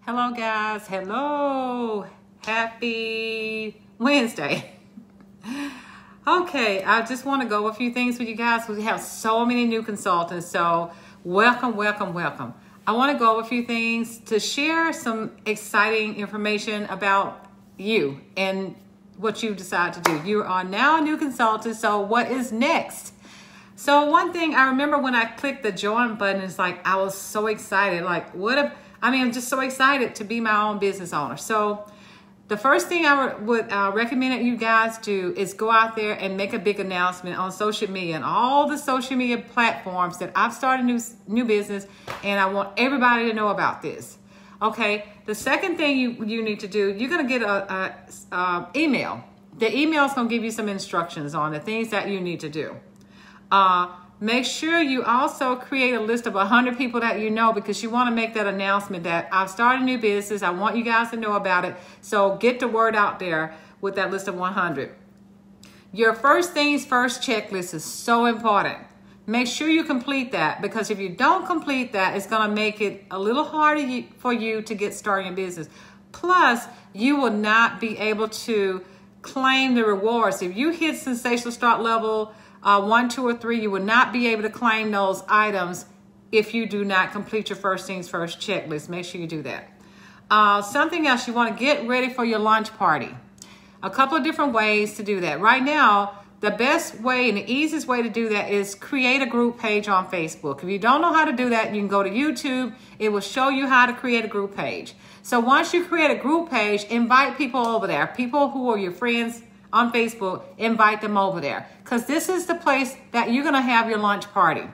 Hello, guys. Hello. Happy Wednesday. Okay, I just want to go a few things with you guys. We have so many new consultants, so welcome, welcome, welcome. I want to go a few things to share some exciting information about you and what you decide to do. You are now a new consultant, so what is next? So one thing I remember when I clicked the join button, it's like I was so excited. Like, what if, I mean, I'm just so excited to be my own business owner. So the first thing I would uh, recommend that you guys do is go out there and make a big announcement on social media and all the social media platforms that I've started new new business, and I want everybody to know about this. Okay. The second thing you you need to do, you're gonna get a, a, a email. The email is gonna give you some instructions on the things that you need to do. Uh, Make sure you also create a list of 100 people that you know because you want to make that announcement that I've started a new business. I want you guys to know about it. So get the word out there with that list of 100. Your first things first checklist is so important. Make sure you complete that because if you don't complete that, it's going to make it a little harder for you to get started in business. Plus, you will not be able to claim the rewards. If you hit sensational start level, uh, one, two, or three, you will not be able to claim those items if you do not complete your first things first checklist. Make sure you do that. Uh, something else, you want to get ready for your launch party. A couple of different ways to do that. Right now, the best way and the easiest way to do that is create a group page on Facebook. If you don't know how to do that, you can go to YouTube. It will show you how to create a group page. So once you create a group page, invite people over there, people who are your friends, on Facebook, invite them over there. Because this is the place that you're going to have your lunch party.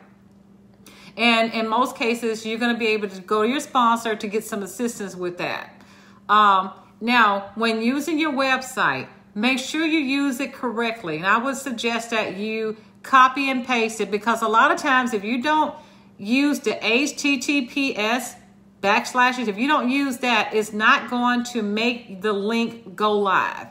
And in most cases, you're going to be able to go to your sponsor to get some assistance with that. Um, now, when using your website, make sure you use it correctly. And I would suggest that you copy and paste it because a lot of times if you don't use the HTTPS backslashes, if you don't use that, it's not going to make the link go live.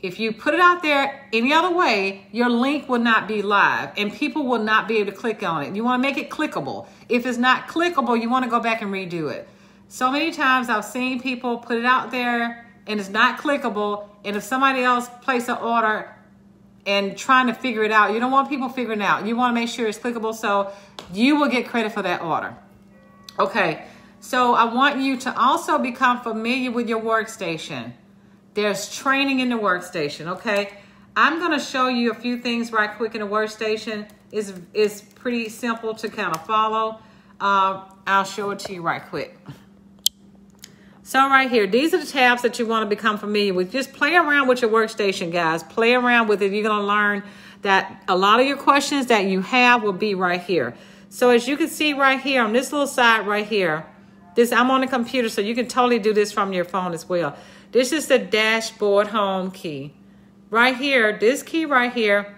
If you put it out there any other way, your link will not be live and people will not be able to click on it. You want to make it clickable. If it's not clickable, you want to go back and redo it. So many times I've seen people put it out there and it's not clickable. And if somebody else place an order and trying to figure it out, you don't want people figuring out. You want to make sure it's clickable so you will get credit for that order. Okay, so I want you to also become familiar with your workstation. There's training in the workstation, okay? I'm gonna show you a few things right quick in the workstation. It's, it's pretty simple to kind of follow. Uh, I'll show it to you right quick. So right here, these are the tabs that you want to become familiar with. Just play around with your workstation, guys. Play around with it. You're going to learn that a lot of your questions that you have will be right here. So as you can see right here on this little side right here, this I'm on the computer, so you can totally do this from your phone as well. This is the dashboard home key. Right here, this key right here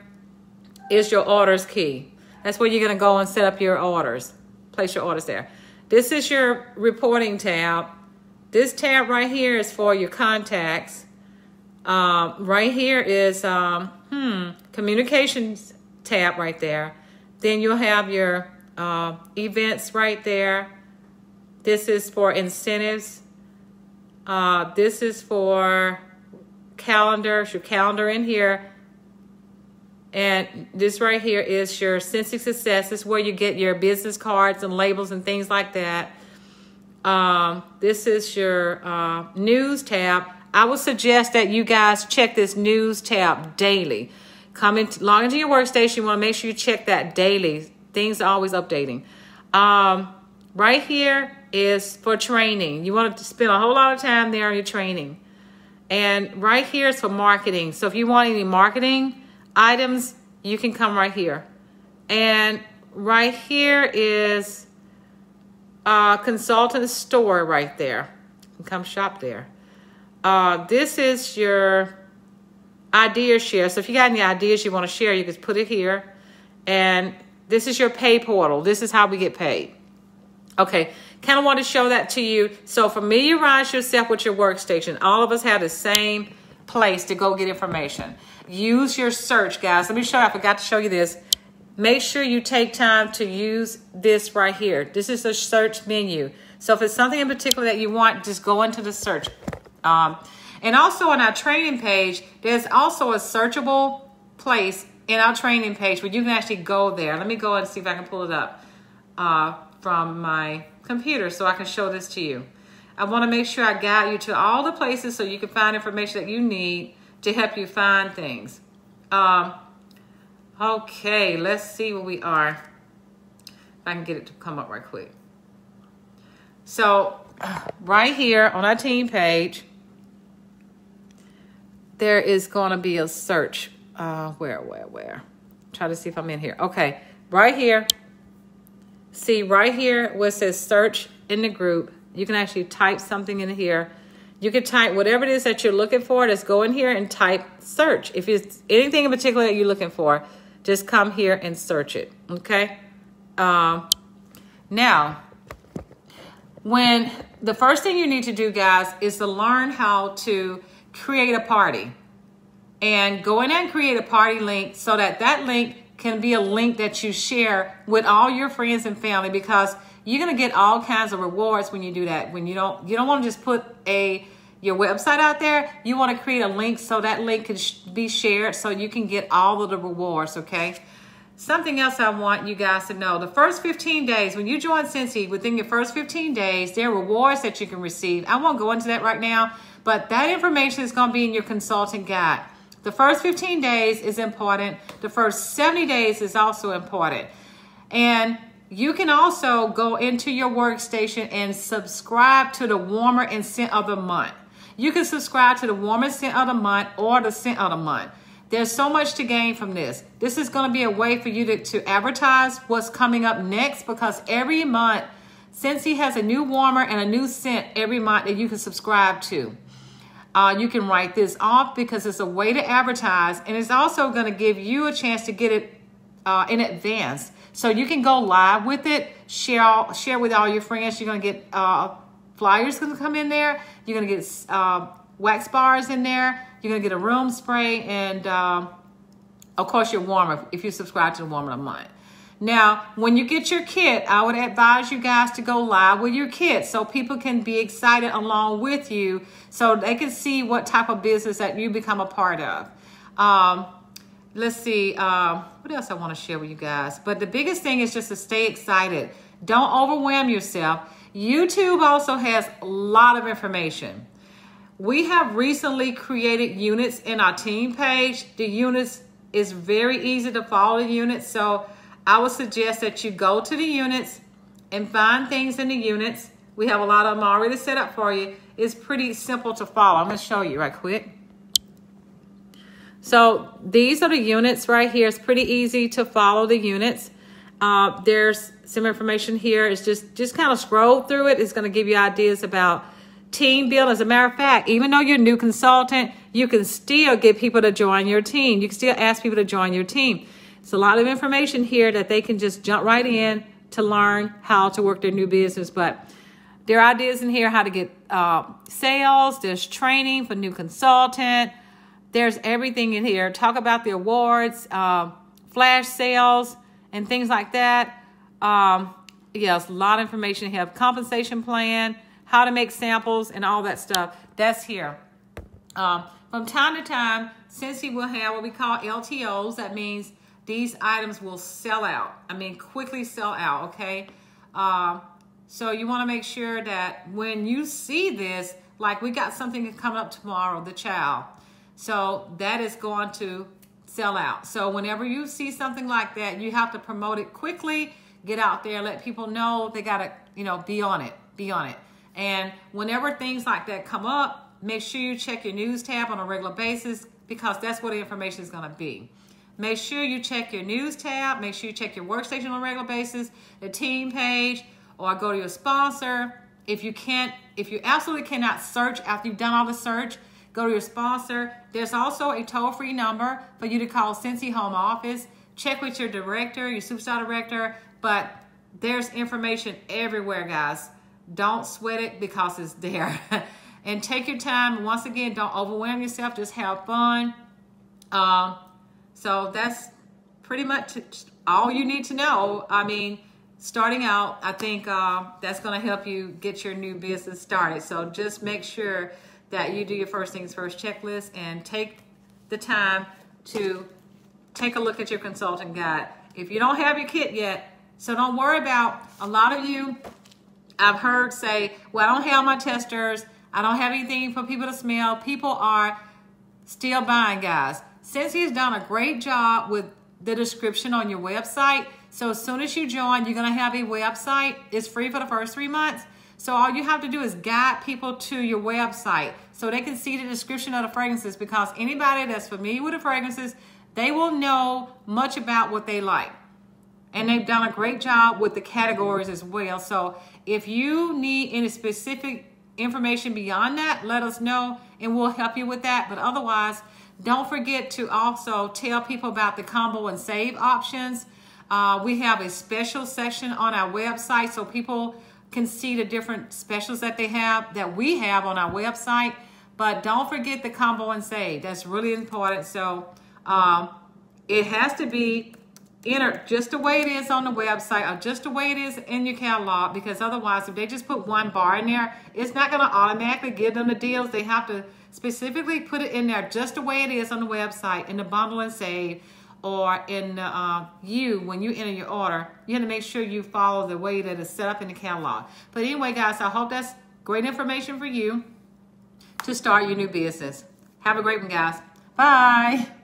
is your orders key. That's where you're going to go and set up your orders. Place your orders there. This is your reporting tab. This tab right here is for your contacts. Um, right here is um, hmm, communications tab right there. Then you'll have your uh, events right there. This is for incentives. Uh, this is for calendar, your calendar in here. And this right here is your Scentsy Success. This is where you get your business cards and labels and things like that. Um, this is your uh, news tab. I would suggest that you guys check this news tab daily. Come in, log into your workstation. You want to make sure you check that daily. Things are always updating. Um, right here, is for training. You want to spend a whole lot of time there on your training. And right here is for marketing. So if you want any marketing items, you can come right here. And right here is a consultant store right there. You come shop there. Uh, this is your idea share. So if you got any ideas you want to share, you can put it here. And this is your pay portal. This is how we get paid. Okay, kind of want to show that to you. So familiarize yourself with your workstation. All of us have the same place to go get information. Use your search, guys. Let me show you. I forgot to show you this. Make sure you take time to use this right here. This is a search menu. So if it's something in particular that you want, just go into the search. Um, and also on our training page, there's also a searchable place in our training page where you can actually go there. Let me go and see if I can pull it up uh, from my computer so I can show this to you. I want to make sure I guide you to all the places so you can find information that you need to help you find things. Um, okay, let's see where we are. If I can get it to come up right quick. So right here on our team page, there is going to be a search. Uh, where, where, where? Try to see if I'm in here. Okay, right here. See right here where it says search in the group. You can actually type something in here. You can type whatever it is that you're looking for. Just go in here and type search. If it's anything in particular that you're looking for, just come here and search it. Okay. Um, now, when the first thing you need to do, guys, is to learn how to create a party and go in and create a party link so that that link can be a link that you share with all your friends and family because you're going to get all kinds of rewards when you do that. When you don't you don't want to just put a your website out there. You want to create a link so that link can sh- be shared so you can get all of the rewards okay? Something else i want you guys to know. The first 15 days when you join Scentsy within your first 15 days there are rewards that you can receive. I won't go into that right now but that information is going to be in your consultant guide the first 15 days is important. The first 70 days is also important. And you can also go into your workstation and subscribe to the warmer and scent of the month. You can subscribe to the warmest scent of the month or the scent of the month. There's so much to gain from this. This is going to be a way for you to, to advertise what's coming up next because every month, Scentsy has a new warmer and a new scent every month that you can subscribe to. Uh, you can write this off because it's a way to advertise and it's also going to give you a chance to get it uh, in advance. So you can go live with it, share all, share with all your friends. You're going to get uh, flyers going to come in there. You're going to get uh, wax bars in there. You're going to get a room spray and, um, of course, your warmer if you subscribe to the warmer of month. Now, when you get your kit, I would advise you guys to go live with your kit so people can be excited along with you so they can see what type of business that you become a part of. Um, let's see, um, what else I want to share with you guys. But the biggest thing is just to stay excited. Don't overwhelm yourself. YouTube also has a lot of information. We have recently created units in our team page. The units is very easy to follow the units. So I would suggest that you go to the units and find things in the units. We have a lot of them already set up for you. It's pretty simple to follow. I'm going to show you right quick. So these are the units right here. It's pretty easy to follow the units. Uh, there's some information here. It's just, just kind of scroll through it. It's going to give you ideas about team building. As a matter of fact, even though you're a new consultant, you can still get people to join your team. You can still ask people to join your team. It's a lot of information here that they can just jump right in to learn how to work their new business. But there are ideas in here how to get uh, sales. There's training for new consultant. There's everything in here. Talk about the awards, uh, flash sales, and things like that. Um, yes, a lot of information here. Compensation plan, how to make samples, and all that stuff. That's here. Um, from time to time, Scentsy will have what we call LTOs. That means these items will sell out. I mean, quickly sell out, okay? Uh, so you want to make sure that when you see this, like we got something coming up tomorrow, the child. So that is going to sell out. So whenever you see something like that, you have to promote it quickly, get out there, let people know they got to, you know, be on it, be on it. And whenever things like that come up, make sure you check your news tab on a regular basis because that's where the information is going to be. Make sure you check your news tab. Make sure you check your workstation on a regular basis, the team page, or go to your sponsor. If you can't, if you absolutely cannot search after you've done all the search, go to your sponsor. There's also a toll-free number for you to call Scentsy Home Office. Check with your director, your superstar director, but there's information everywhere, guys. Don't sweat it because it's there. and take your time. Once again, don't overwhelm yourself. Just have fun. Um, so that's pretty much all you need to know. I mean, starting out, I think uh, that's going to help you get your new business started. So just make sure that you do your first things first checklist and take the time to take a look at your consultant guide. If you don't have your kit yet, so don't worry about a lot of you I've heard say, well, I don't have my testers. I don't have anything for people to smell. People are still buying, guys. Scentsy's done a great job with the description on your website, so as soon as you join, you're to have a website. It's free for the first three months. So all you have to do is guide people to your website so they can see the description of the fragrances because anybody that's familiar with the fragrances, they will know much about what they like. And they've done a great job with the categories as well. So if you need any specific information beyond that, let us know and we'll help you with that. But otherwise, don't forget to also tell people about the combo and save options. Uh, we have a special section on our website so people can see the different specials that they have, that we have on our website. But don't forget the combo and save. That's really important. So um, it has to be entered just the way it is on the website or just the way it is in your catalog because otherwise if they just put one bar in there, it's not going to automatically give them the deals. They have to specifically put it in there just the way it is on the website in the bundle and save or in uh, you when you enter your order. You have to make sure you follow the way that it's set up in the catalog. But anyway, guys, I hope that's great information for you to start your new business. Have a great one, guys. Bye.